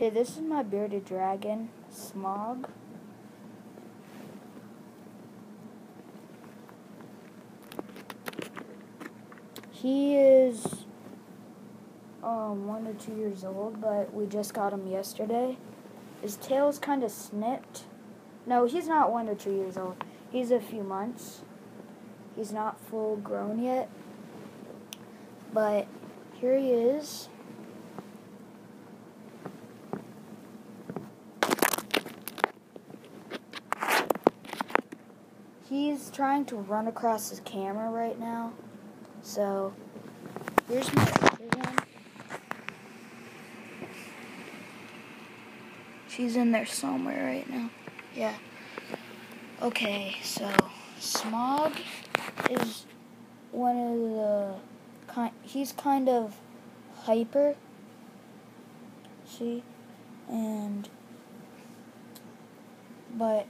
Okay, this is my bearded dragon, Smaug. He is um, one or two years old, but we just got him yesterday. His tail's kind of snipped. No, he's not one or two years old. He's a few months. He's not full grown yet. But here he is. He's trying to run across his camera right now. So, here's my other one. She's in there somewhere right now. Yeah. Okay, so Smaug is one of the kind. He's kind of hyper. See, and but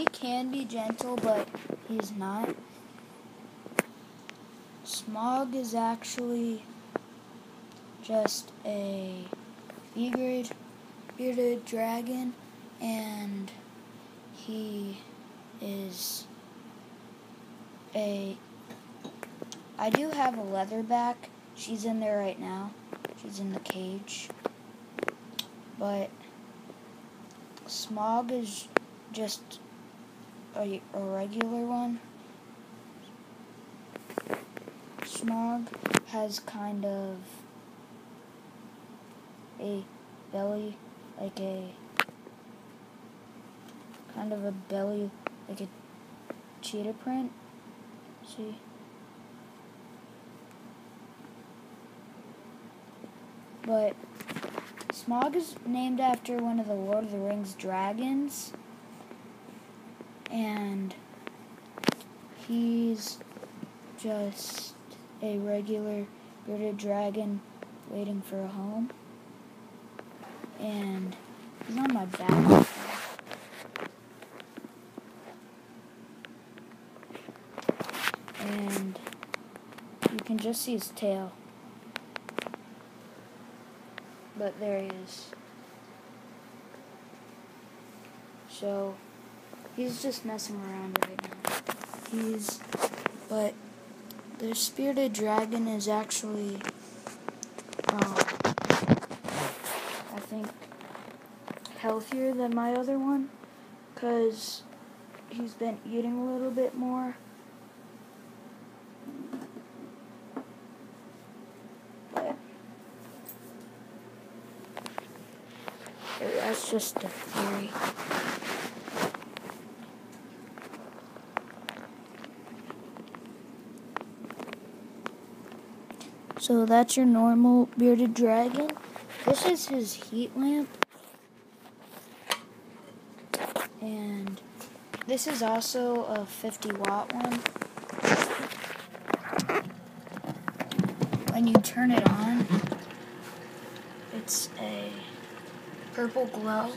he can be gentle, but he's not. Smaug is actually just a B-grade bearded dragon, and he is a. I do have a leatherback. She's in there right now. She's in the cage. But Smaug is just a, a regular one. Smaug has kind of a belly, like a kind of a belly, like a cheetah print. See? But Smaug is named after one of the Lord of the Rings dragons. And he's just a regular bearded dragon waiting for a home. And he's on my back. And you can just see his tail. But there he is. So, he's just messing around right He's, but the spirited dragon is actually, um, I think, healthier than my other one, because he's been eating a little bit more. But that's just a theory. So that's your normal bearded dragon. This is his heat lamp. And this is also a 50 watt one. When you turn it on, it's a purple glow.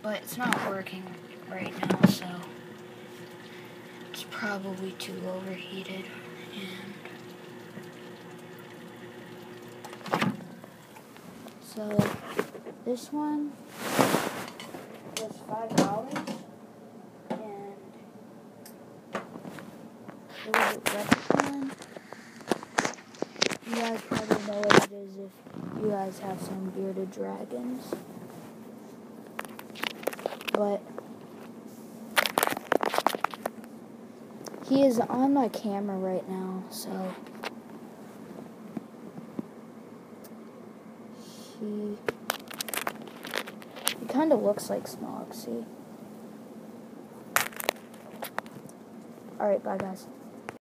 But it's not working right now, so probably too overheated. And so this one was five dollars, and it was a. You guys probably know what it is if you guys have some bearded dragons. But he is on my camera right now, so he he kind of looks like Smaug, see? Alright, bye guys.